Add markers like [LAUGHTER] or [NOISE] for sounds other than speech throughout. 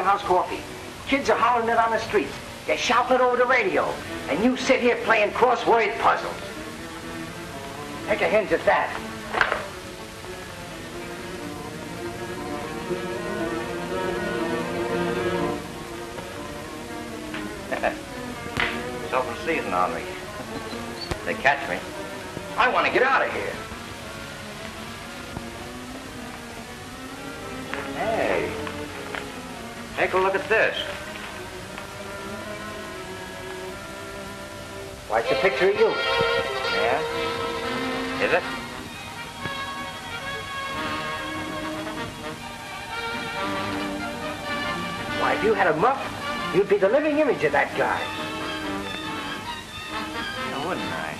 jailhouse coffee. Kids are hollering it on the streets. They're shouting it over the radio. And you sit here playing crossword puzzles. Take a hint at that. [LAUGHS] It's open season on me. they catch me. I want to get out of here. Hey, take a look at this. Why, it's a picture of you. Yeah? Is it? Why, if you had a muff, you'd be the living image of that guy. Now, wouldn't I?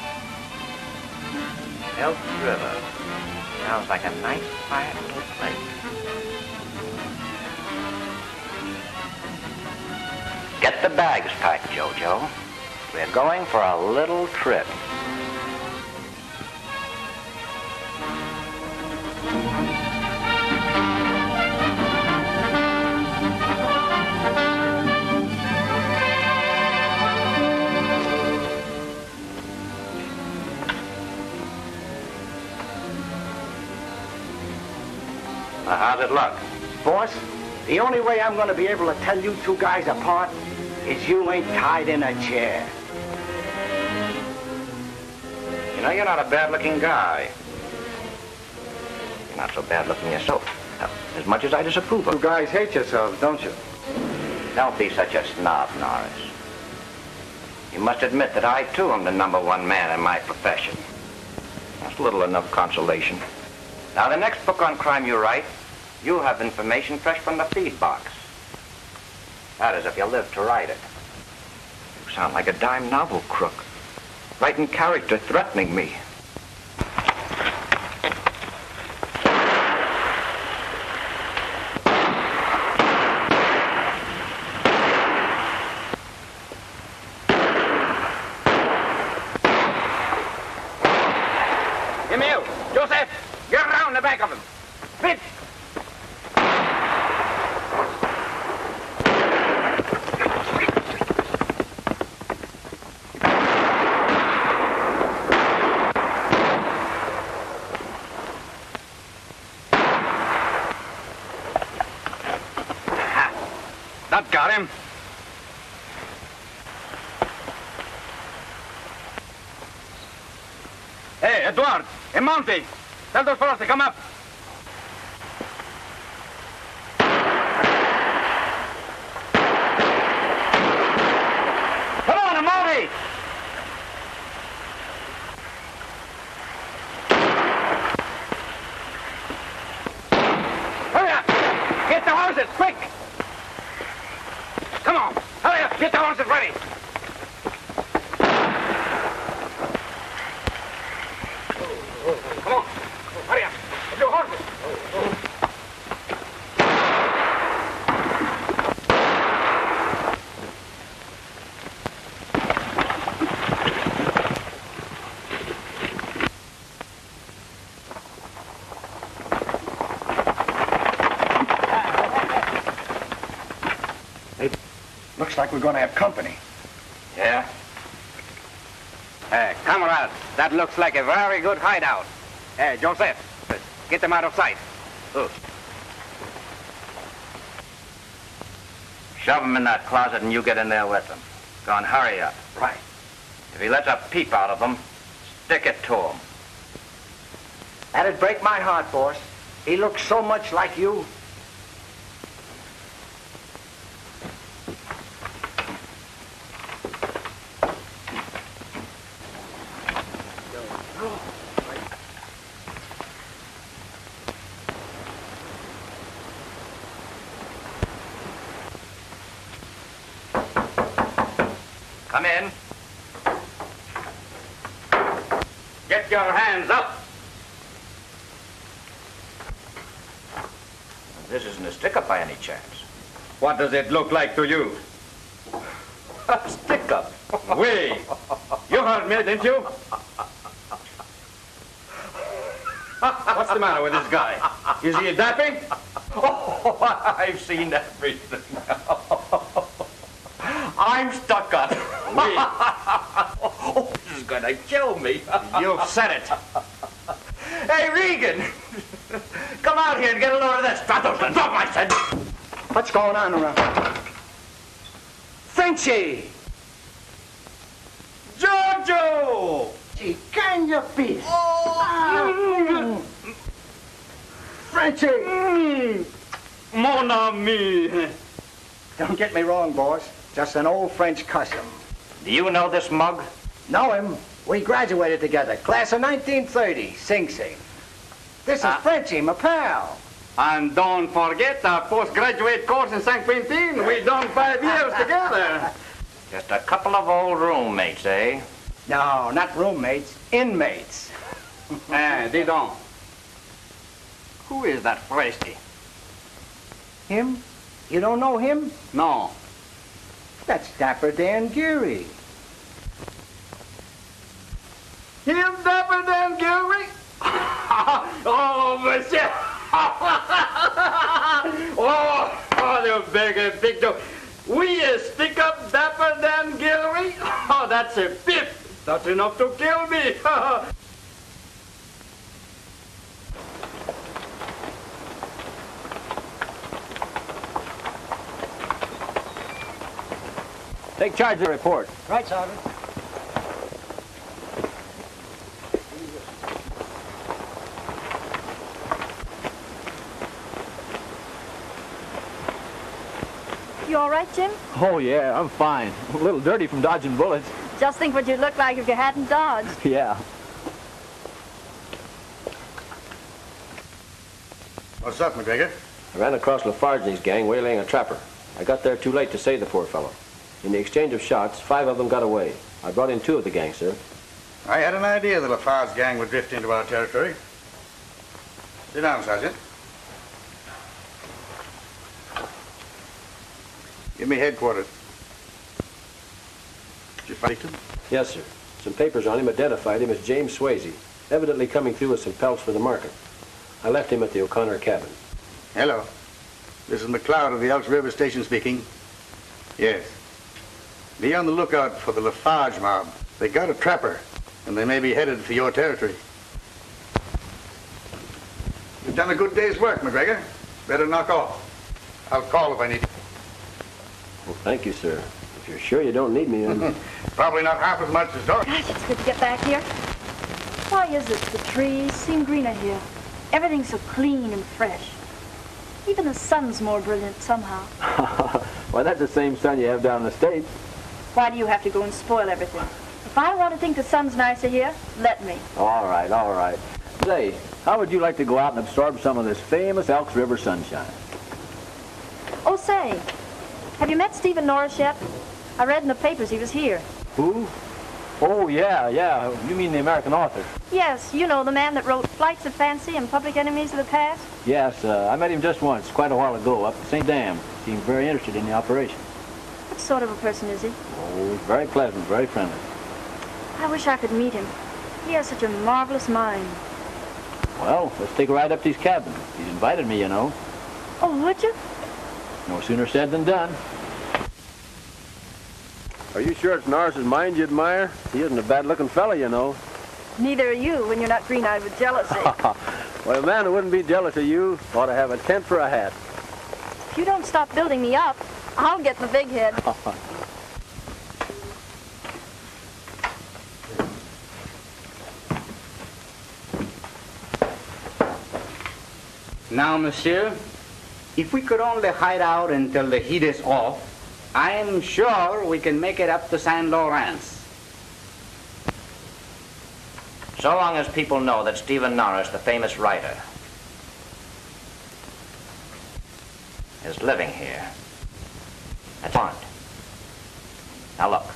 Elk River. Sounds like a nice, quiet little place. Get the bags packed, Jojo. We're going for a little trip. Now, how's it look? Boss, the only way I'm going to be able to tell you two guys apart is you ain't tied in a chair. You know, you're not a bad-looking guy. You're not so bad-looking yourself. Uh, as much as I disapprove of. You guys hate yourselves, don't you? Don't be such a snob, Norris. You must admit that I, too, am the number one man in my profession. That's little enough consolation. Now, the next book on crime you write, you'll have information fresh from the feed box. That is, if you live to write it. You sound like a dime novel crook. Writing character, threatening me. Emil, Joseph, get around the back of him. Fit. That got him. Hey, Edward, tell those fellows to come up. Come on, Monty! Hurry up! Get the horses, quick! Come on, hurry up, get the horses ready. Come on, hurry up, get your horses. Looks like we're going to have company. Yeah? Hey, comrade, that looks like a very good hideout. Hey, Joseph, get them out of sight. Shove him in that closet and you get in there with him. Go on, hurry up. Right. If he lets a peep out of them, stick it to him. That'd break my heart, boss. He looks so much like you. Come in. Get your hands up. This isn't a stick-up by any chance. What does it look like to you? [LAUGHS] A stick-up? We. You heard me, didn't you? What's the matter with this guy? Is he a dappy? Oh, [LAUGHS] I've seen everything. I'm stuck up. We. [LAUGHS] Oh, this is gonna kill me. You've said it. Hey, Regan! Come out here and get a load of this. Guns off, I said. What's going on around? Frenchie! Jojo! Gee, can you beat? Oh. Frenchie! Mon ami. Don't get me wrong, boss. Just an old French custom. Do you know this mug? Know him? We graduated together, class of 1930, Sing Sing. This is Ah. Frenchie, my pal. And don't forget our postgraduate course in San Quentin. We done five years together. [LAUGHS] Just a couple of old roommates, eh? No, not roommates, inmates. [LAUGHS] Eh, dis donc. Who is that Fresty? Him? You don't know him? No. That's Dapper Dan Geary. Him dapper than Gilry? [LAUGHS] oh, monsieur. [LAUGHS] oh, oh, you big and big dog. We uh, stick up dapper than Gilry? [LAUGHS] Oh, that's a fifth. That's enough to kill me. [LAUGHS] Take charge of the report. Right, Sergeant. You all right, Jim? Oh, yeah, I'm fine. A little dirty from dodging bullets. Just think what you'd look like if you hadn't dodged. [LAUGHS] Yeah. What's up, McGregor? I ran across Lafarge and his gang waylaying a trapper. I got there too late to save the poor fellow. In the exchange of shots, five of them got away. I brought in two of the gang, sir. I had an idea the Lafarge gang would drift into our territory. Sit down, Sergeant. Give me headquarters. Did you find him? Yes, sir. Some papers on him identified him as James Swayze, evidently coming through with some pelts for the market. I left him at the O'Connor cabin. Hello. This is McLeod of the Elks River Station speaking. Yes. Be on the lookout for the Lafarge mob. They got a trapper, and they may be headed for your territory. You've done a good day's work, McGregor. Better knock off. I'll call if I need. Well, thank you, sir. If you're sure you don't need me, then... [LAUGHS] Probably not half as much as Doris. Gosh, it's good to get back here. Why is it the trees seem greener here? Everything's so clean and fresh. Even the sun's more brilliant somehow. [LAUGHS] Why, that's the same sun you have down in the States. Why do you have to go and spoil everything? If I want to think the sun's nicer here, let me. All right, all right. Say, how would you like to go out and absorb some of this famous Elks River sunshine? Oh, say, have you met Stephen Norris yet? I read in the papers he was here. Who? Oh, yeah, yeah. You mean the American author? Yes, you know, the man that wrote Flights of Fancy and Public Enemies of the Past. Yes, uh, I met him just once, quite a while ago, up at St. Dam. Seemed very interested in the operation. What sort of a person is he? Oh, very pleasant, very friendly. I wish I could meet him. He has such a marvelous mind. Well, let's take a ride up to his cabin. He's invited me, you know. Oh, would you? No sooner said than done. Are you sure it's Norris's mind you admire? He isn't a bad-looking fella, you know. Neither are you when you're not green-eyed with jealousy. [LAUGHS] well, a man who wouldn't be jealous of you ought to have a tent for a hat. if you don't stop building me up, I'll get the big head. [LAUGHS] Now, monsieur, if we could only hide out until the heat is off, I'm sure we can make it up to San Lawrence. So long as people know that Stephen Norris, the famous writer, is living here. That's fine. Now look,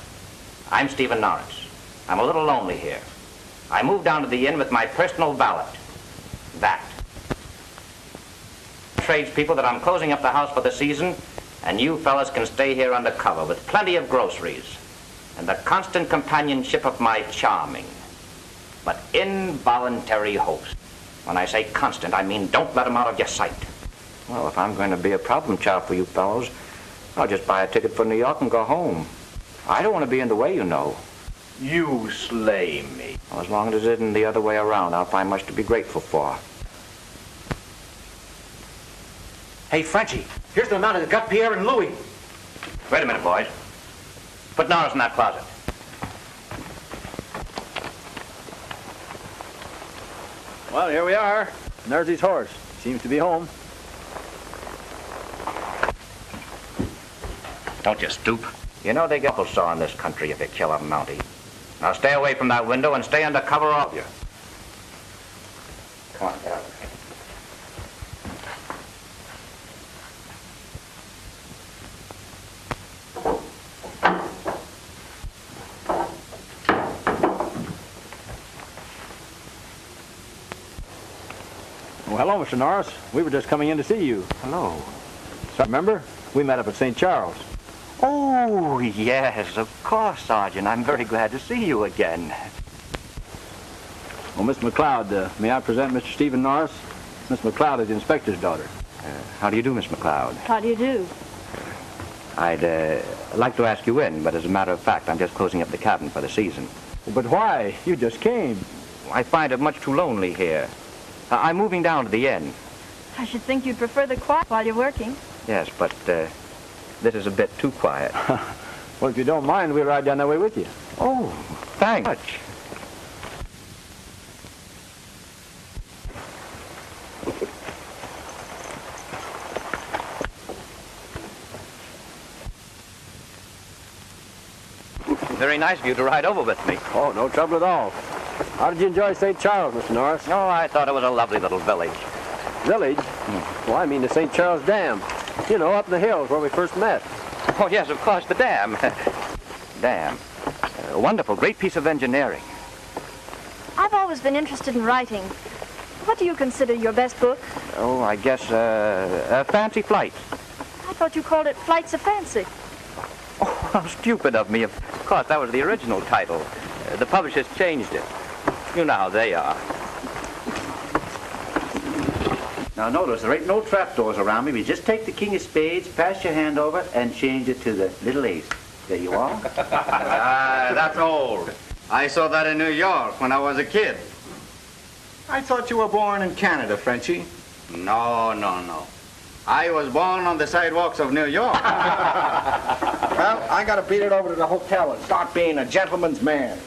I'm Stephen Norris. I'm a little lonely here. I moved down to the inn with my personal valet. That. Tradespeople that I'm closing up the house for the season, and you fellas can stay here under cover with plenty of groceries and the constant companionship of my charming, but involuntary host. When I say constant, I mean don't let him out of your sight. Well, if I'm going to be a problem child for you fellows, I'll just buy a ticket for New York and go home. I don't want to be in the way, you know. You slay me. Well, as long as it isn't the other way around, I'll find much to be grateful for. Hey, Frenchie, here's the amount that got Pierre and Louis. Wait a minute, boys. Put Norris in that closet. Well, here we are. And there's his horse. Seems to be home. Don't you stoop. You know they get apple saw in this country if you kill a mountie. Now stay away from that window and stay under cover, all of you. Come on, get Mr. Norris. We were just coming in to see you. Hello. So, remember? We met up at St. Charles. Oh, yes, of course, Sergeant. I'm very glad to see you again. Well, Miss McLeod, uh, may I present Mr. Stephen Norris? Miss McLeod is the inspector's daughter. Uh, how do you do, Miss McLeod? How do you do? I'd uh, like to ask you in, but as a matter of fact, I'm just closing up the cabin for the season. But why? You just came. I find it much too lonely here. Uh, I'm moving down to the end. I should think you'd prefer the quiet while you're working. Yes, but uh, this is a bit too quiet. [LAUGHS] well, if you don't mind, we'll ride down that way with you. Oh, thanks much. Very nice of you to ride over with me. Oh, no trouble at all. How did you enjoy St. Charles, Mr. Norris? Oh, I thought it was a lovely little village. Village? Hmm. Well, I mean the St. Charles Dam. You know, up in the hills where we first met. Oh, yes, of course, the dam. [LAUGHS] dam. A wonderful, great piece of engineering. I've always been interested in writing. What do you consider your best book? Oh, I guess, uh, uh, Fancy Flight. I thought you called it Flights of Fancy. Oh, how stupid of me. Of course, that was the original title. Uh, the publishers changed it. You know how they are. Now notice, there ain't no trapdoors around me. We just take the king of spades, pass your hand over it, and change it to the little ace. There you are. [LAUGHS] Ah, that's old. I saw that in New York when I was a kid. I thought you were born in Canada, Frenchie. No, no, no. I was born on the sidewalks of New York. [LAUGHS] Well, I gotta beat it over to the hotel and start being a gentleman's man.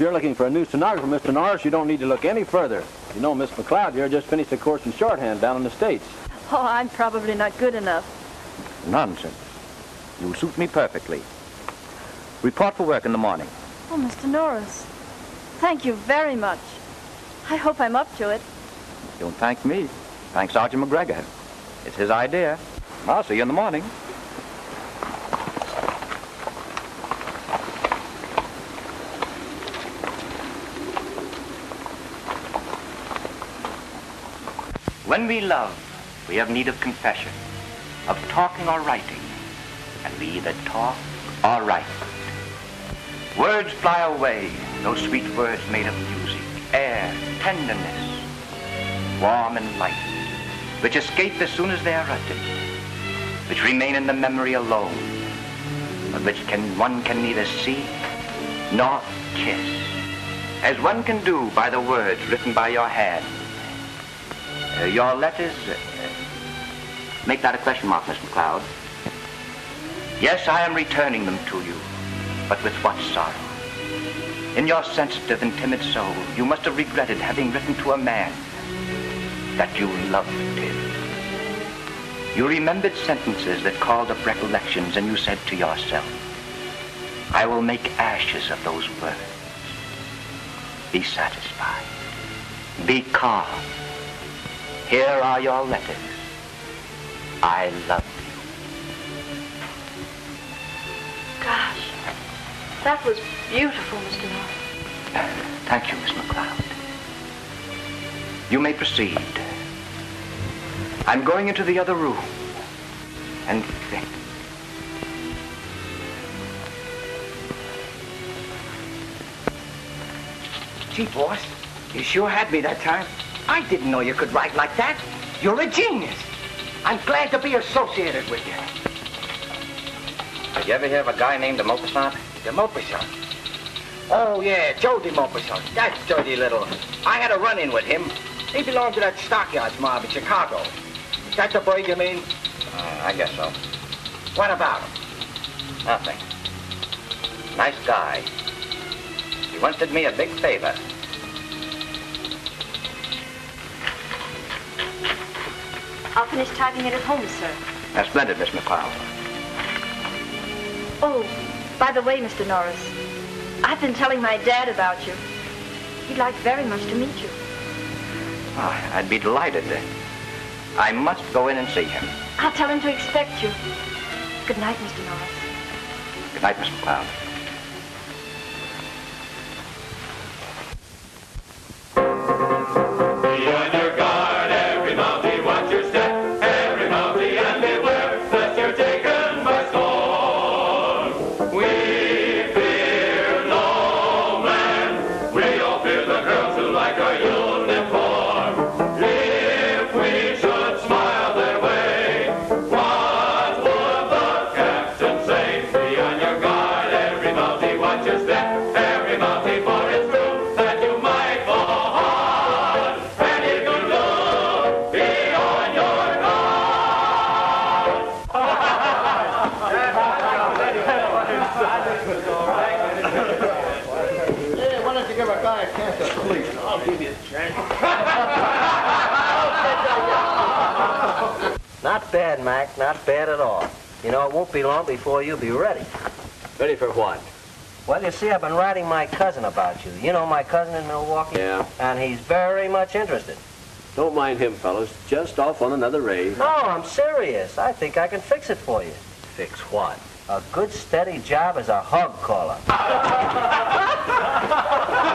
If you're looking for a new stenographer, Mr. Norris, you don't need to look any further. You know, Miss McLeod here just finished a course in shorthand down in the States. Oh, I'm probably not good enough. Nonsense. You suit me perfectly. Report for work in the morning. Oh, Mr. Norris, thank you very much. I hope I'm up to it. Don't thank me. Thank Sergeant McGregor. It's his idea. I'll see you in the morning. When we love, we have need of confession, of talking or writing, and we either talk or write. Words fly away, those sweet words made of music, air, tenderness, warm and light, which escape as soon as they are uttered, which remain in the memory alone, but which can one can neither see nor kiss, as one can do by the words written by your hand. Uh, your letters, uh, Make that a question mark, Miss McLeod. Yes, I am returning them to you, but with what sorrow? In your sensitive and timid soul, you must have regretted having written to a man that you loved him. You remembered sentences that called up recollections, and you said to yourself, I will make ashes of those words. Be satisfied. Be calm. Here are your letters. I love you. Gosh, that was beautiful, Mr. Norris. Thank you, Miss McLeod. You may proceed. I'm going into the other room. And think. Gee, boss, you sure had me that time. I didn't know you could write like that. You're a genius. I'm glad to be associated with you. Did you ever hear of a guy named de Maupassant? De Maupassant. Oh, yeah, Joe de Maupassant. That dirty little... I had a run-in with him. He belonged to that stockyards mob in Chicago. Is that the bird you mean? Uh, I guess so. What about him? Nothing. Nice guy. He once did me a big favor. I'll finish typing it at home, sir. That's splendid, Miss McLeod. Oh, by the way, Mr. Norris, I've been telling my dad about you. He'd like very much to meet you. Oh, I'd be delighted. I must go in and see him. I'll tell him to expect you. Good night, Mr. Norris. Good night, Miss McLeod. Not bad, Mac. Not bad at all. You know, it won't be long before you'll be ready. Ready for what? Well, you see, I've been writing my cousin about you. You know my cousin in Milwaukee? Yeah. And he's very much interested. Don't mind him, fellows. Just off on another raid. No, I'm serious. I think I can fix it for you. Fix what? A good, steady job as a hog caller. [LAUGHS]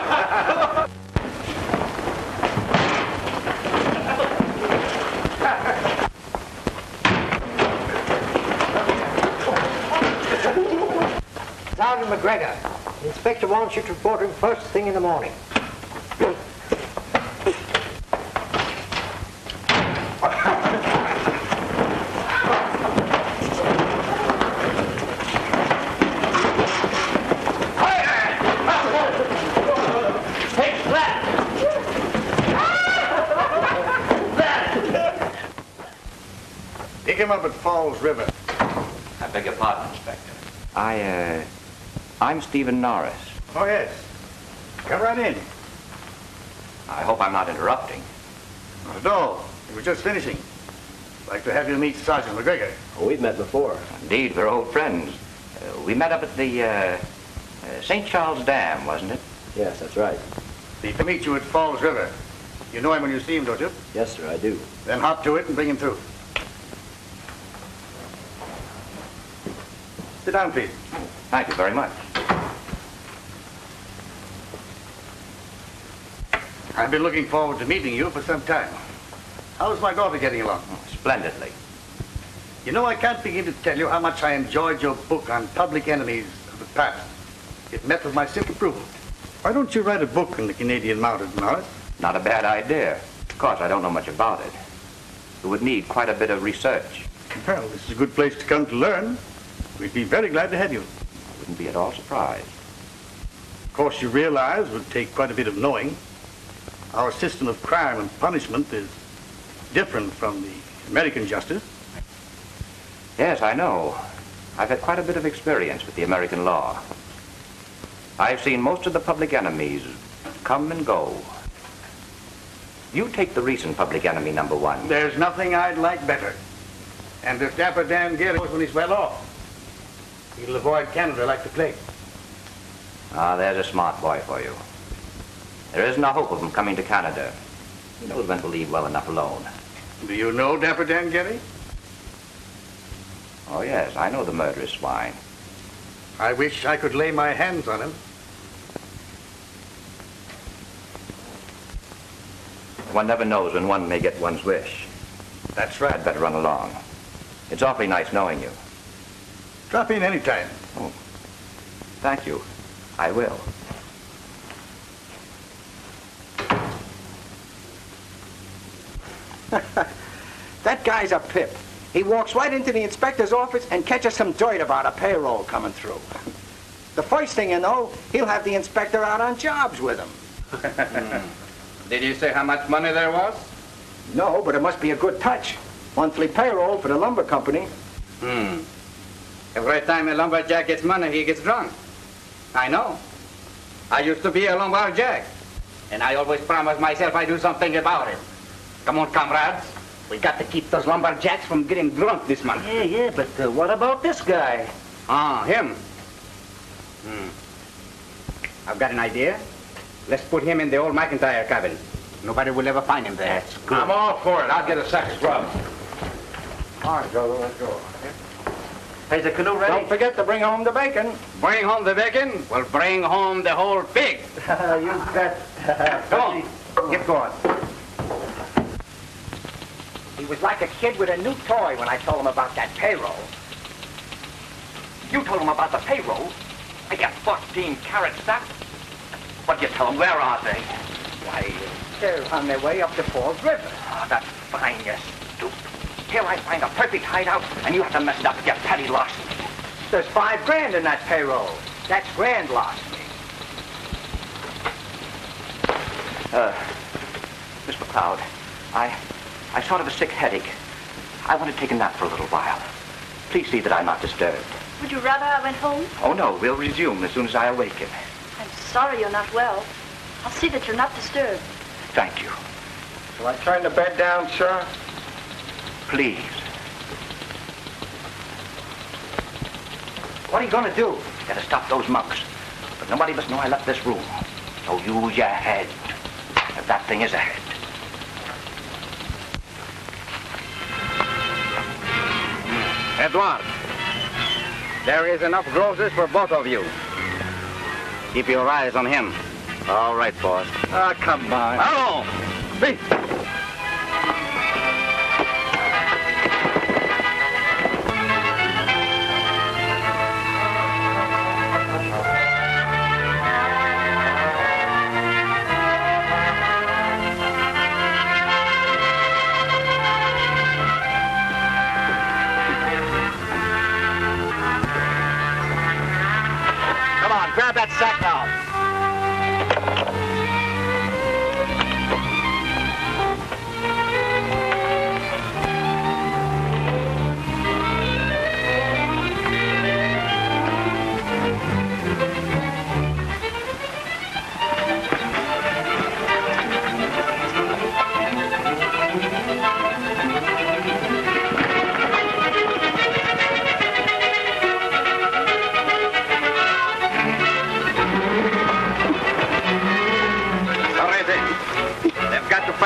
Sergeant McGregor, the inspector wants you to report him first thing in the morning. Pick him up at Falls River. I beg your pardon, Inspector. I, uh, I'm Stephen Norris. Oh, yes. Come right in. I hope I'm not interrupting. Not at all. We were just finishing. Like to have you meet Sergeant McGregor. Oh, we've met before. Indeed, we're old friends. Uh, we met up at the uh, uh, St. Charles Dam, wasn't it? Yes, that's right. He meet you at Falls River. You know him when you see him, don't you? Yes, sir, I do. Then hop to it and bring him through. Sit down, please. Thank you very much. I've been looking forward to meeting you for some time. How's my daughter getting along? Splendidly. You know, I can't begin to tell you how much I enjoyed your book on public enemies of the past. It met with my simple approval. Why don't you write a book on the Canadian Mounted, Norris? Not a bad idea. Of course, I don't know much about it. It would need quite a bit of research. Well, this is a good place to come to learn. We'd be very glad to have you. I wouldn't be at all surprised. Of course, you realize it would take quite a bit of knowing. Our system of crime and punishment is different from the American justice. Yes, I know. I've had quite a bit of experience with the American law. I've seen most of the public enemies come and go. You take the recent public enemy number one. There's nothing I'd like better. And if Dapper Dan Gary knows when he's well off, he'll avoid Canada like the plague. Ah, there's a smart boy for you. There isn't a hope of him coming to Canada. He knows when to leave well enough alone. Do you know Dapper Dan Gary? Oh, yes, I know the murderous swine. I wish I could lay my hands on him. One never knows when one may get one's wish. That's right. I'd better run along. It's awfully nice knowing you. Drop in anytime. Oh, thank you. I will. [LAUGHS] That guy's a pip. He walks right into the inspector's office and catches some dirt about a payroll coming through. The first thing you know, he'll have the inspector out on jobs with him. [LAUGHS] Did you say how much money there was? No, but it must be a good touch. Monthly payroll for the lumber company. Hmm. Every time a lumberjack gets money, he gets drunk. I know. I used to be a lumberjack. And I always promised myself I'd do something about it. Come on, comrades. We got to keep those lumberjacks from getting drunk this month. Yeah, yeah, but uh, what about this guy? Ah, him. Hmm. I've got an idea. Let's put him in the old McIntyre cabin. Nobody will ever find him there. That's good. I'm all for it. I'll get a sack of grub. All right, Joe, let's go. Is the canoe ready? Don't forget to bring home the bacon. Bring home the bacon, we'll bring home the whole pig. [LAUGHS] you bet. [LAUGHS] Come on, get going. He was like a kid with a new toy when I told him about that payroll. You told him about the payroll? I got 14 carats that. What'd you tell him? Where are they? Why, they're on their way up the Falls River. Oh, that's fine, you stoop. Here I find a perfect hideout, and you have to mess it up with your petty loss. There's five grand in that payroll. That's grand loss. Uh, Miss McLeod, I, I sort of a sick headache. I want to take a nap for a little while. Please see that I'm not disturbed. Would you rather I went home? Oh, no, we'll resume as soon as I awaken. I'm sorry you're not well. I'll see that you're not disturbed. Thank you. Shall I turn the bed down, sir? Please. What are you going to do? Gotta stop those monks. But nobody must know I left this room. So use your head. If that thing is a head. Edward, there is enough groceries for both of you. Keep your eyes on him. All right, boss. Ah, come on. Hello! Speak. That sack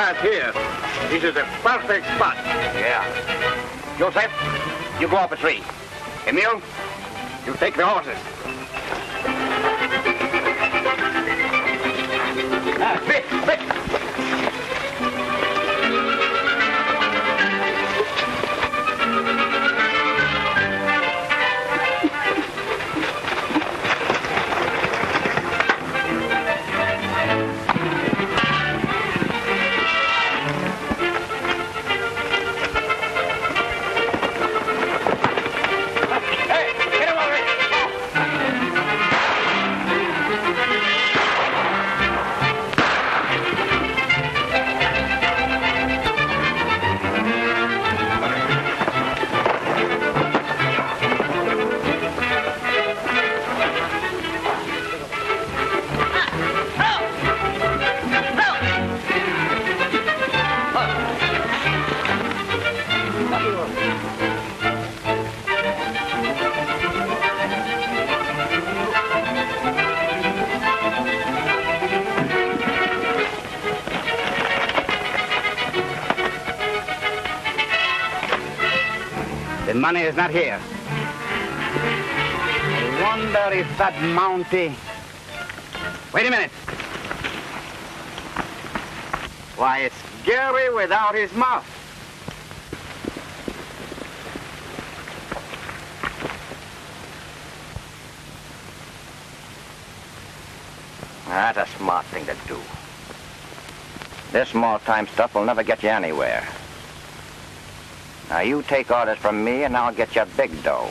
They've got to pass here. This is a perfect spot. Yeah. Joseph, you go up a tree. Emil, you take the horses. Not here. I wonder if that Mountie... Wait a minute. Why, it's Gary without his mouth. That's a smart thing to do. This small-time stuff will never get you anywhere. Now, you take orders from me, and I'll get you big dough.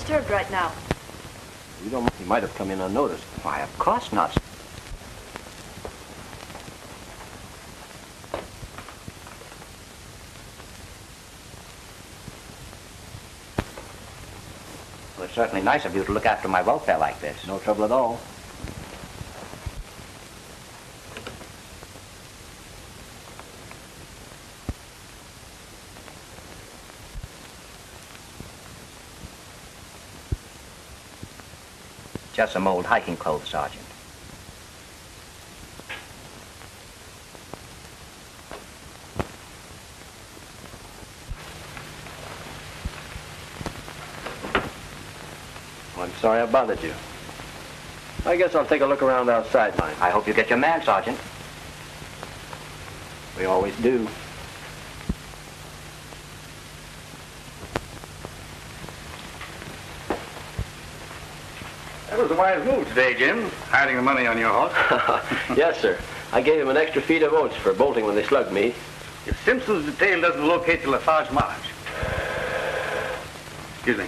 Disturbed right now. You don't. He might have come in unnoticed. Why, of course not. Well, it's certainly nice of you to look after my welfare like this. No trouble at all. Just some old hiking clothes, Sergeant. Well, I'm sorry I bothered you. I guess I'll take a look around outside, mine. I hope you get your man, Sergeant. We always do. Was a wise move today, Jim, hiding the money on your horse. [LAUGHS] yes, sir. I gave him an extra feed of oats for bolting when they slugged me. If Simpson's detail doesn't locate the Lafarge March. Excuse me.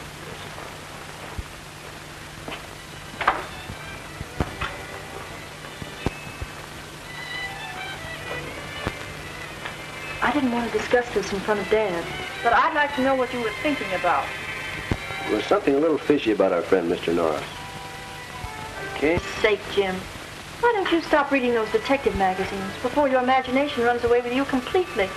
I didn't want to discuss this in front of Dad, but I'd like to know what you were thinking about. There's something a little fishy about our friend, Mr. Norris. Sake, Jim. Why don't you stop reading those detective magazines before your imagination runs away with you completely?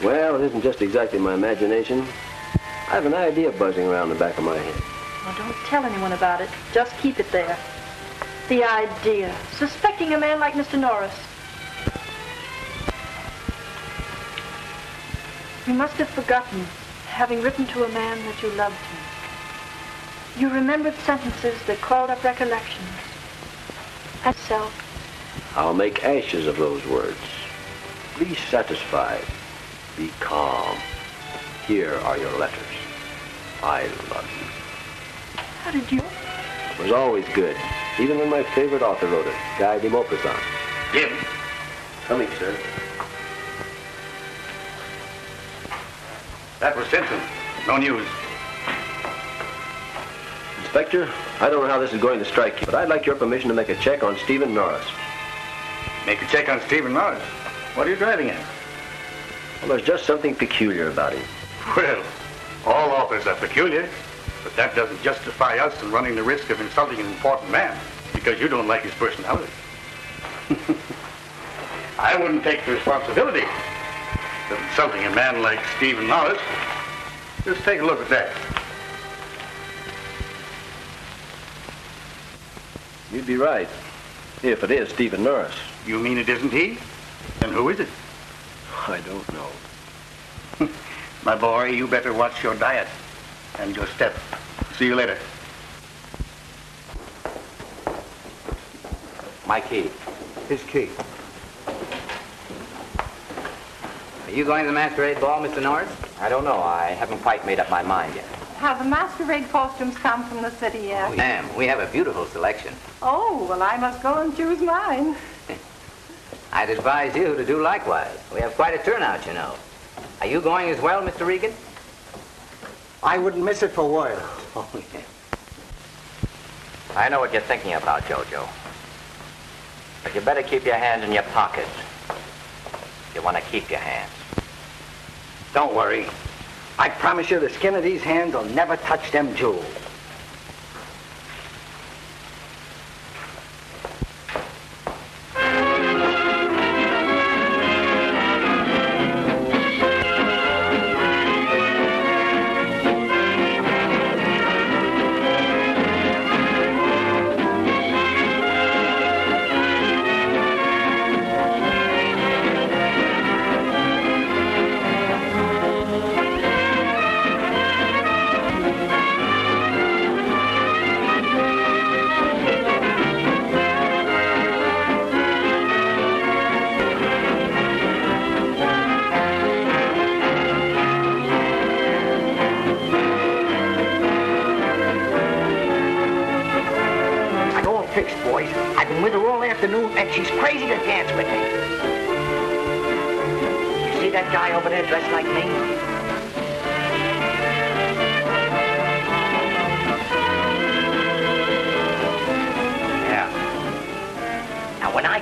Well, it isn't just exactly my imagination. I have an idea buzzing around the back of my head. Well, don't tell anyone about it. Just keep it there. The idea. Suspecting a man like Mr. Norris. You must have forgotten, having written to a man that you loved him. You remembered sentences that called up recollections. That's so. I'll make ashes of those words. Be satisfied. Be calm. Here are your letters. I love you. How did you? It was always good, even when my favorite author wrote it, Guy de Maupassant. Jim. Coming, sir. That was Simpson. No news. Inspector, I don't know how this is going to strike you, but I'd like your permission to make a check on Stephen Norris. Make a check on Stephen Norris. What are you driving at? Well, there's just something peculiar about him. Well, all authors are peculiar, but that doesn't justify us in running the risk of insulting an important man because you don't like his personality. [LAUGHS] I wouldn't take the responsibility of insulting a man like Stephen Norris. Just take a look at that. You'd be right, if it is Stephen Norris. You mean it isn't he? Then who is it? I don't know. [LAUGHS] My boy, you better watch your diet and your step. See you later. My key. His key. Are you going to the masquerade ball, Mr. Norris? I don't know. I haven't quite made up my mind yet. Have the masquerade costumes come from the city yet? Oh, ma'am, we have a beautiful selection. Oh, well, I must go and choose mine. [LAUGHS] I'd advise you to do likewise. We have quite a turnout, you know. Are you going as well, Mr. Regan? I wouldn't miss it for worlds. [LAUGHS] Oh, yeah. I know what you're thinking about, Jojo. But you better keep your hands in your pockets. You want to keep your hands. Don't worry. I promise you the skin of these hands will never touch them jewels.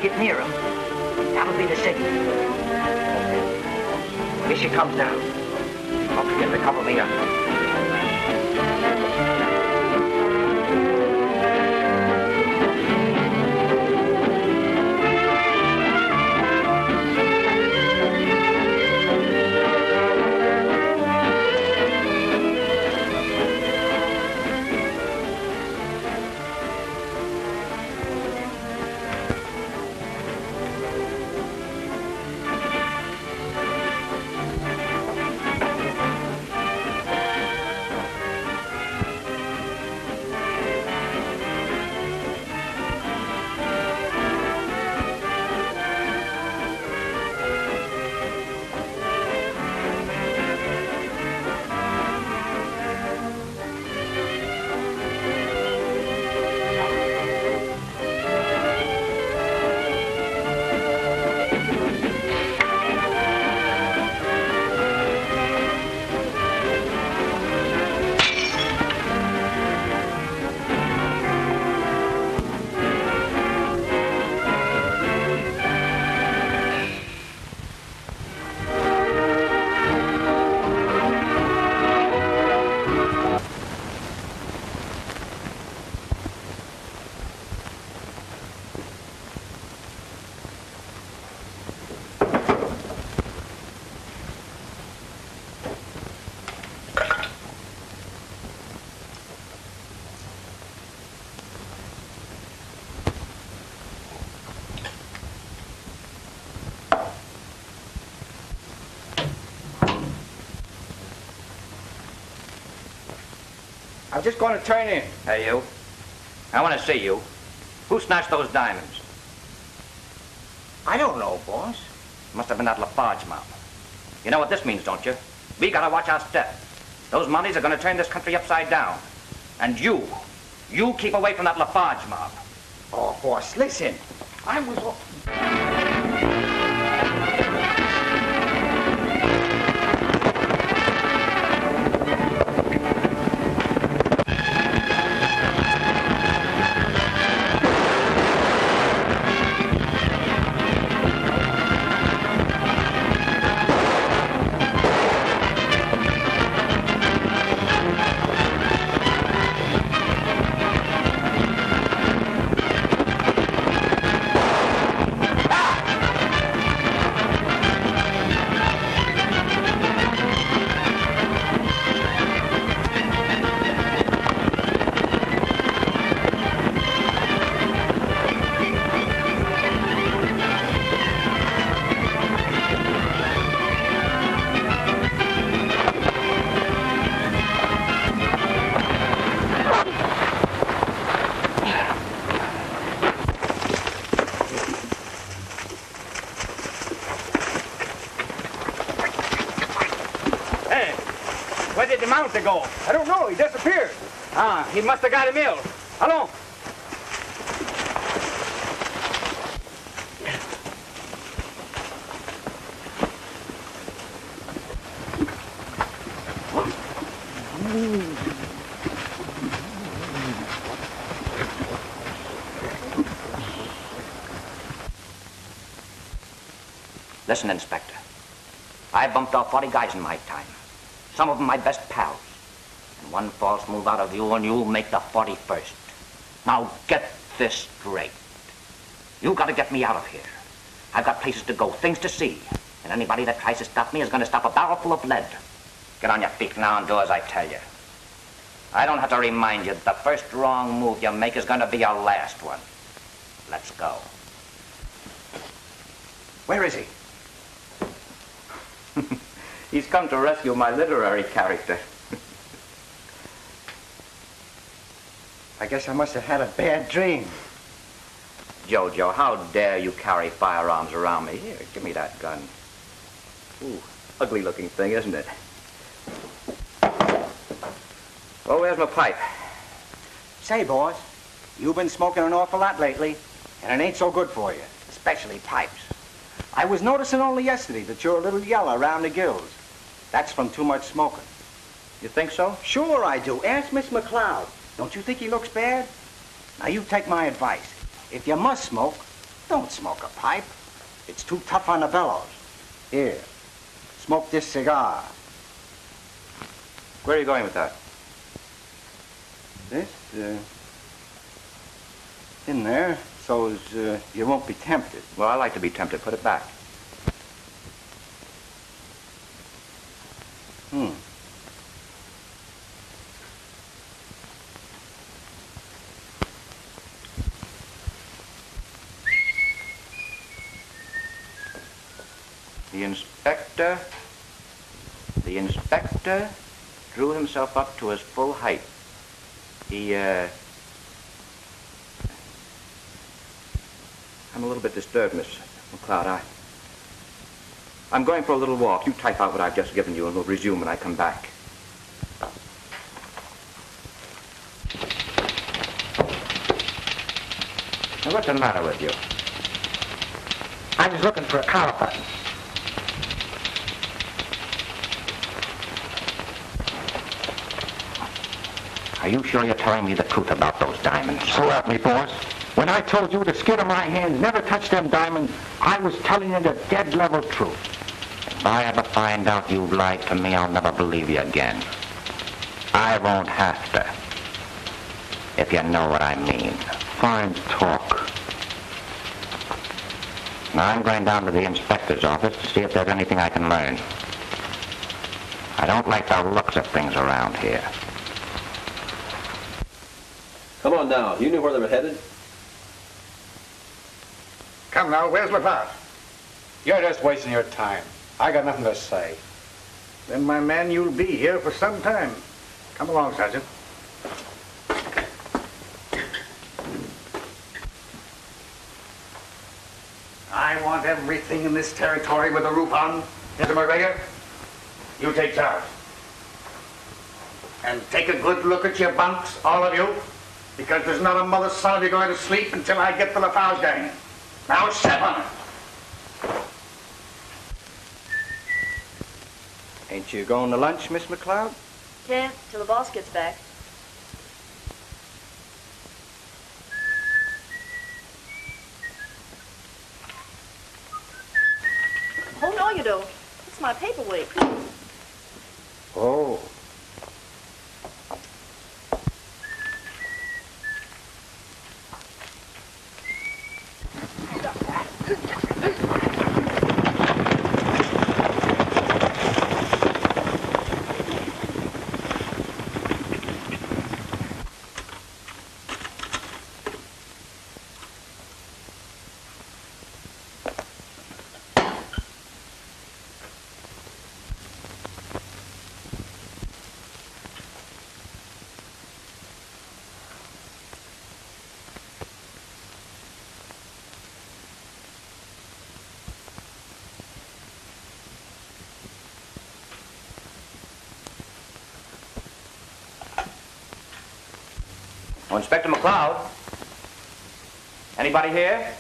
Get near him, that'll be the signal. Here she comes now. Don't forget to cover me up. I'm just going to turn in. Hey, you. I want to see you. Who snatched those diamonds? I don't know, boss. Must have been that Lafarge mob. You know what this means, don't you? We gotta watch our step. Those monies are gonna turn this country upside down. And you, you keep away from that Lafarge mob. Oh, boss, listen. I was... where did the mountain go? I don't know. He disappeared. Ah, he must have got him ill. Hello? Listen, Inspector. I bumped off 40 guys in my time. Some of them my best pals. And one false move out of you and you'll make the 41st. Now get this straight. You gotta get me out of here. I've got places to go, things to see. And anybody that tries to stop me is gonna stop a barrel full of lead. Get on your feet now and do as I tell you. I don't have to remind you that the first wrong move you make is gonna be your last one. Let's go. Where is he? [LAUGHS] He's come to rescue my literary character. I guess I must have had a bad dream. Jojo, how dare you carry firearms around me? Here, give me that gun. Ooh, ugly looking thing, isn't it? Well, where's my pipe? Say, boss, you've been smoking an awful lot lately, and it ain't so good for you, especially pipes. I was noticing only yesterday that you're a little yellow around the gills. That's from too much smoking. You think so? Sure I do. Ask Miss McLeod. Don't you think he looks bad? Now, you take my advice. If you must smoke, don't smoke a pipe. It's too tough on the bellows. Here, smoke this cigar. Where are you going with that? This, uh, in there, so as uh, you won't be tempted. Well, I like to be tempted. Put it back. Hmm. The inspector, the inspector drew himself up to his full height. He, uh, I'm a little bit disturbed, Miss McLeod. I, I'm going for a little walk. You type out what I've just given you, and we'll resume when I come back. Now, what's the matter with you? I was looking for a collar button. Are you sure you're telling me the truth about those diamonds? So help me, boss. When I told you the skin of my hands never touched them diamonds, I was telling you the dead level truth. If I ever find out you've lied to me, I'll never believe you again. I won't have to. If you know what I mean. Fine talk. Now, I'm going down to the inspector's office to see if there's anything I can learn. I don't like the looks of things around here. Come on now. You knew where they were headed? Come now, where's McLeod? You're just wasting your time. I got nothing to say. Then, my man, you'll be here for some time. Come along, Sergeant. I want everything in this territory with a roof on. Mr. McGregor, you take charge. And take a good look at your bunks, all of you, because there's not a mother's son of you going to sleep until I get the Lafarge gang. Now step on it. Ain't you going to lunch, Miss McLeod? Can't till the boss gets back. Oh, no, you don't. It's my paperweight. Oh. Oh, Inspector McLeod? Anybody here?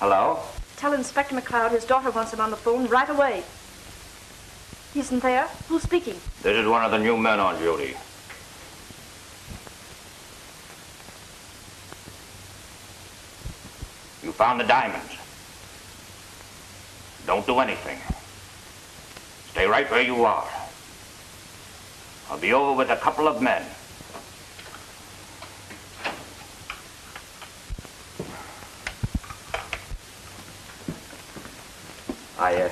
Hello? Tell Inspector McLeod his daughter wants him on the phone right away. He isn't there? Who's speaking? This is one of the new men on duty. Found the diamonds. Don't do anything. Stay right where you are. I'll be over with a couple of men. I uh,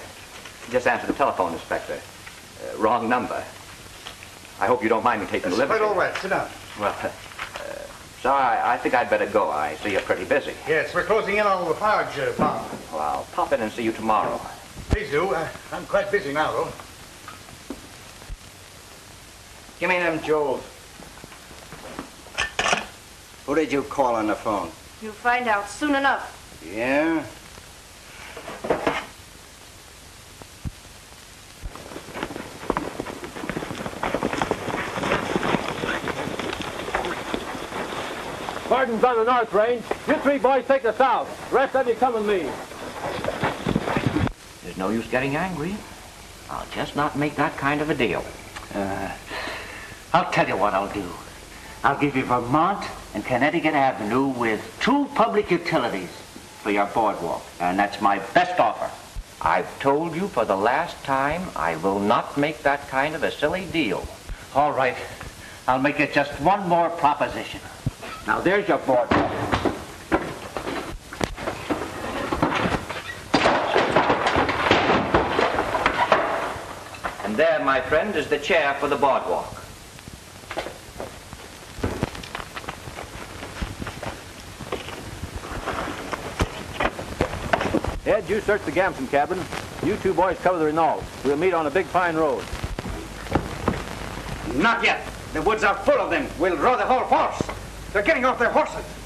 just answered the telephone, Inspector. Uh, wrong number. I hope you don't mind me taking That's the liberty. quite all right. Sit down. Well, uh, [LAUGHS] sir, I, I think I'd better go. I see you're pretty busy. Yes, we're closing in on the Lafarge uh, farm. Well, I'll pop in and see you tomorrow. Please do. Uh, I'm quite busy now, though. Give me them jewels. Who did you call on the phone? You'll find out soon enough. Yeah? On the north range. You three boys take the south. The rest of you come with me. There's no use getting angry. I'll just not make that kind of a deal. Uh, I'll tell you what I'll do. I'll give you Vermont and Connecticut Avenue with two public utilities for your boardwalk. And that's my best offer. I've told you for the last time I will not make that kind of a silly deal. All right. I'll make it just one more proposition. Now, there's your board. And there, my friend, is the chair for the boardwalk. Ed, you search the Gamson cabin. You two boys cover the Renault. We'll meet on a big pine road. Not yet. The woods are full of them. We'll draw the whole force. They're getting off their horses.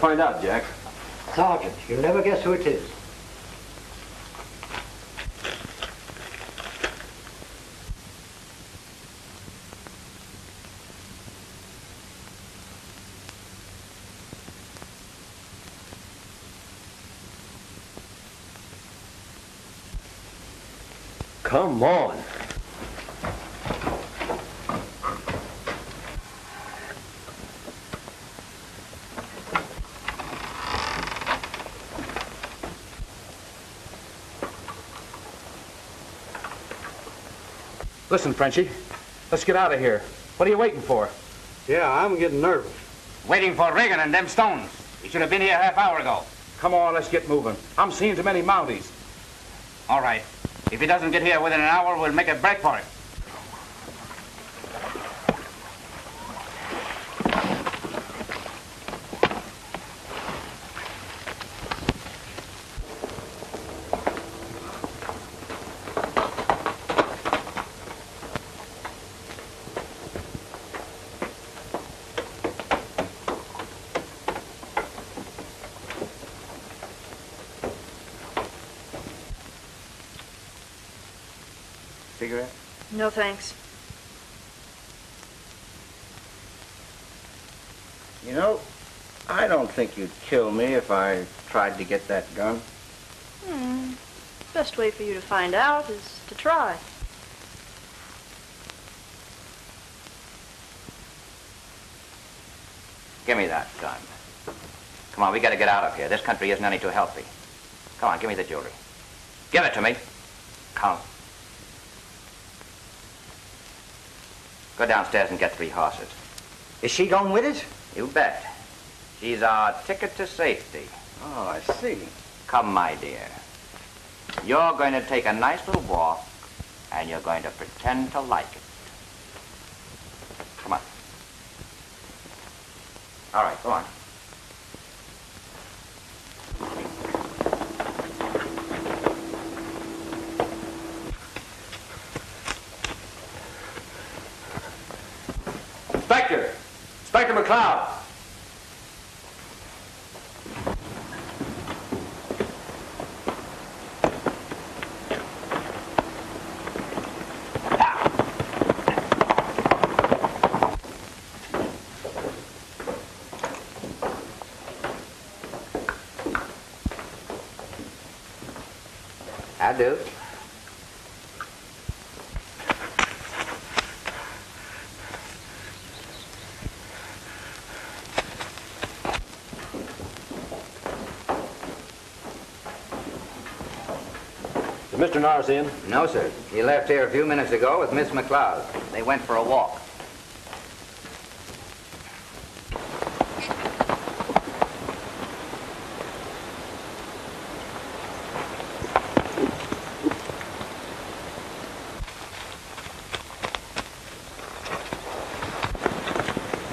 find out, Jack? Sergeant, you'll never guess who it is. Come on. Listen, Frenchie, let's get out of here. What are you waiting for? Yeah, I'm getting nervous. Waiting for Reagan and them stones. He should have been here half hour ago. Come on, let's get moving. I'm seeing too many Mounties. All right. If he doesn't get here within an hour, we'll make a break for it. No thanks. You know, I don't think you'd kill me if I tried to get that gun. Hmm. Best way for you to find out is to try. Give me that gun. Come on, we gotta get out of here. This country isn't any too healthy. Come on, give me the jewelry. Give it to me. Come. Go downstairs and get three horses. Is she going with us? You bet. She's our ticket to safety. Oh, I see. Come, my dear. You're going to take a nice little walk, and you're going to pretend to like it. Come on. All right, go on. Inspector! Inspector McLeod! I do. Is Mr. Norris in? No, sir. He left here a few minutes ago with Miss McLeod. They went for a walk.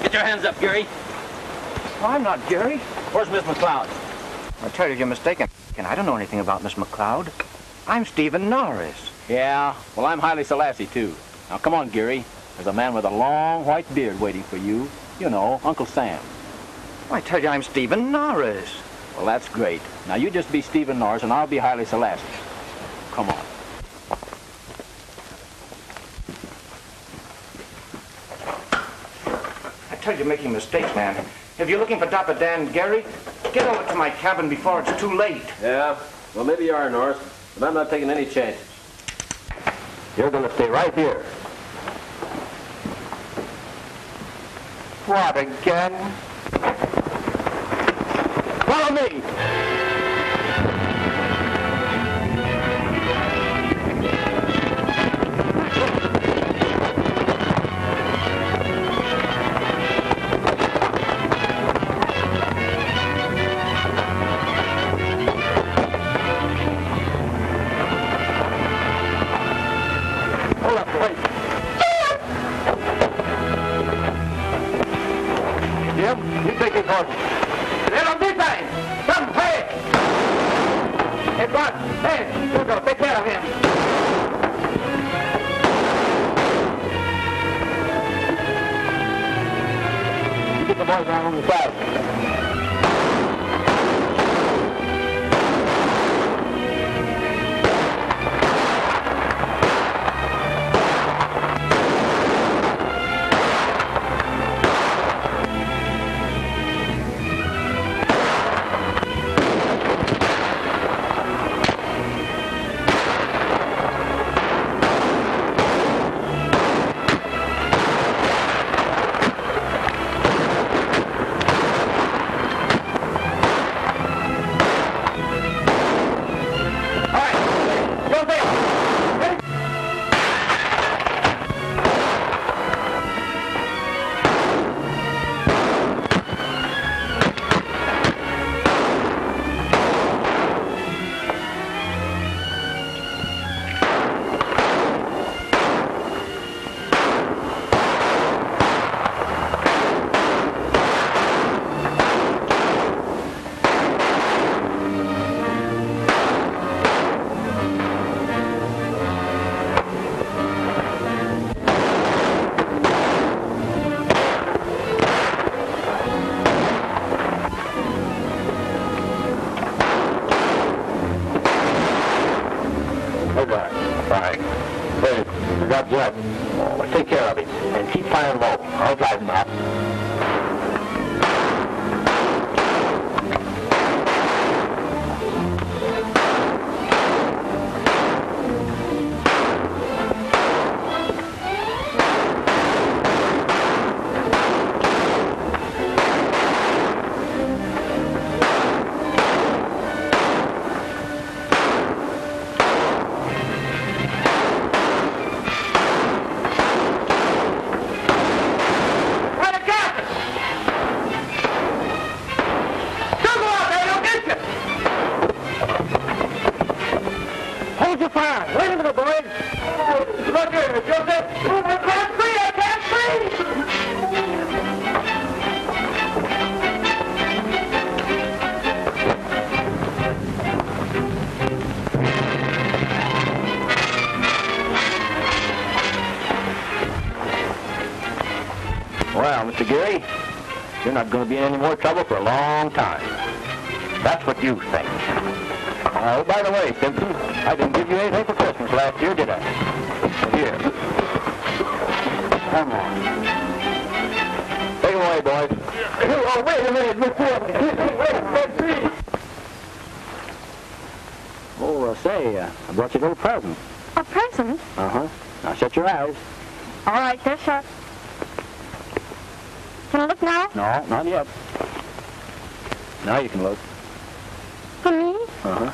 Get your hands up, Gary. I'm not Gary. Where's Miss McLeod? I tell you, you're mistaken. And I don't know anything about Miss McLeod. I'm Stephen Norris. Yeah, well, I'm Haile Selassie, too. Now, come on, Gary. There's a man with a long white beard waiting for you. You know, Uncle Sam. I tell you, I'm Stephen Norris. Well, that's great. Now, you just be Stephen Norris, and I'll be Haile Selassie. Come on. I tell you, you're making mistakes, man. If you're looking for Dapper Dan Gary, get over to my cabin before it's too late. Yeah, well, maybe you are, Norris, I'm not taking any chances. You're going to stay right here. What, again? Follow me! Not going to be in any more trouble for a long time. That's what you think. Oh, by the way, Simpson, I didn't give you anything for Christmas last year, did I? Here. Come on. Take away, boys. Oh, wait a minute, Mr. Oh, uh, say, uh, I brought you a little present. A present? Uh-huh. Now shut your eyes. All right, they're shut. Can I look now? No, not yet. Now you can look. For me? Uh-huh.